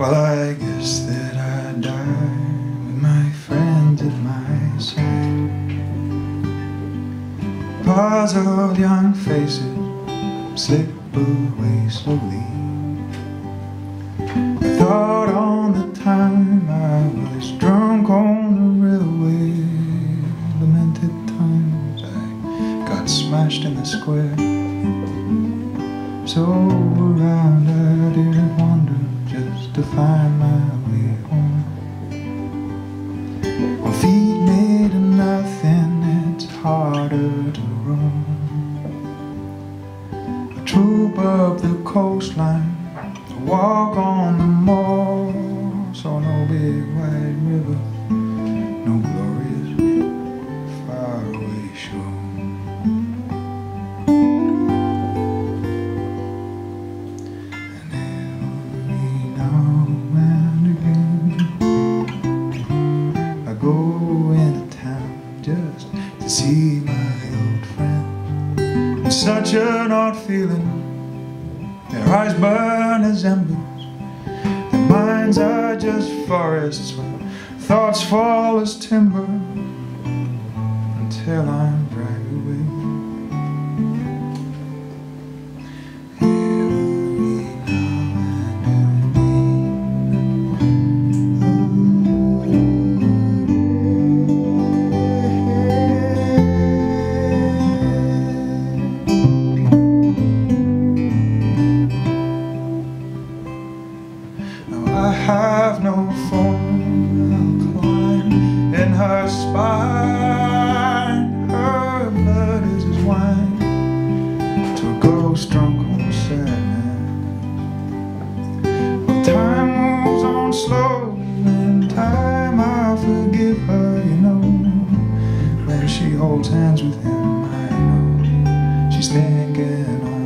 Well, I guess that I die with my friend at my side. Puzzled young faces slip away slowly. Thought on the time I was drunk on the railway. Lamented times I got smashed in the square. So around I did find my way home. My feet made of nothing, it's harder to roam. I troop up the coastline, I walk on the moor, so no big It's such an odd feeling. Their eyes burn as embers. Their minds are just forests where thoughts fall as timber until I'm her spine. Her blood is as wine to a ghost drunk on sadness. Well, time moves on slowly, in time I'll forgive her, you know. When she holds hands with him, I know she's thinking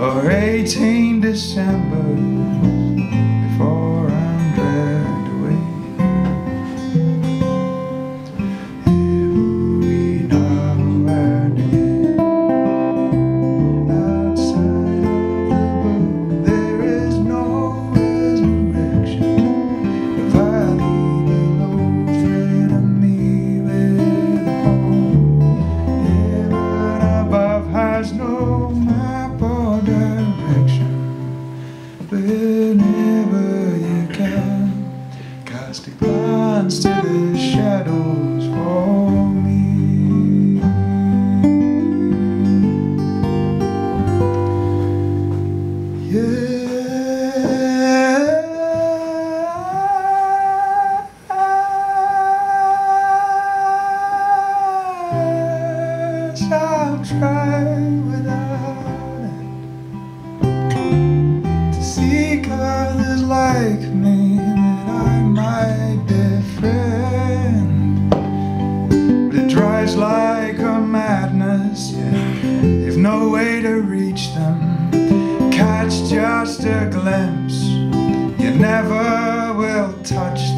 Or 18 December to reach them. Catch just a glimpse, you never will touch them.